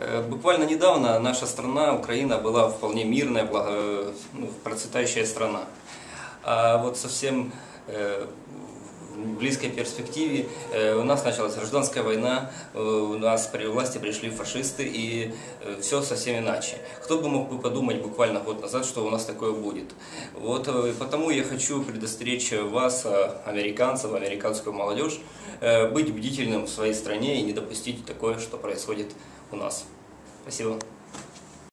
Э, Буквально недавно наша страна, Украина, была вполне мирная, благо- ну, процветающая страна. А вот совсем э, в близкой перспективе э, у нас началась гражданская война, э, у нас при власти пришли фашисты, и все совсем иначе. Кто бы мог бы подумать буквально год назад, что у нас такое будет. Вот э, потому я хочу предостеречь вас, э, американцев, американскую молодежь, э, быть бдительным в своей стране и не допустить такое, что происходит у нас. Спасибо.